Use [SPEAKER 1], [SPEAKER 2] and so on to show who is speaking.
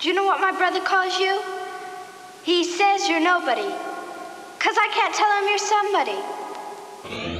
[SPEAKER 1] Do you know what my brother calls you? He says you're nobody. Cause I can't tell him you're somebody.